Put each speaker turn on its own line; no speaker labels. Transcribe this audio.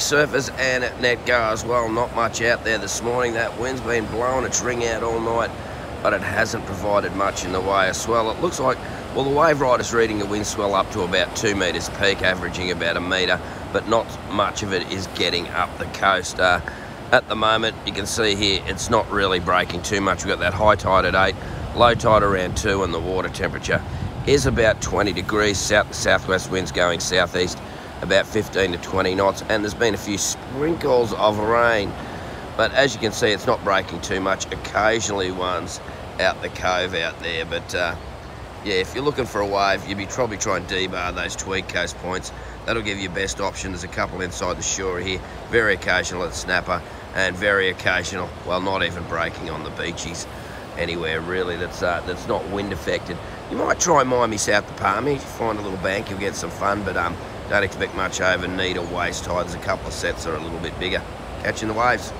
surfers and at net go as well. Not much out there this morning. That wind's been blowing its ring out all night, but it hasn't provided much in the way of swell. It looks like, well, the wave rider's reading a wind swell up to about two metres peak, averaging about a metre, but not much of it is getting up the coast. Uh, at the moment, you can see here, it's not really breaking too much. We've got that high tide at 8, low tide around 2, and the water temperature is about 20 degrees. South southwest winds going southeast about 15 to 20 knots and there's been a few sprinkles of rain. But as you can see it's not breaking too much occasionally ones out the cove out there. But uh, yeah if you're looking for a wave you'd be probably trying to D-Bah those tweed coast points. That'll give you best option. There's a couple inside the shore here very occasional at snapper and very occasional well not even breaking on the beaches anywhere really that's uh, that's not wind affected. You might try Miami South to Palmy find a little bank you'll get some fun but um don't expect much over need or waist. There's a couple of sets are a little bit bigger. Catching the waves.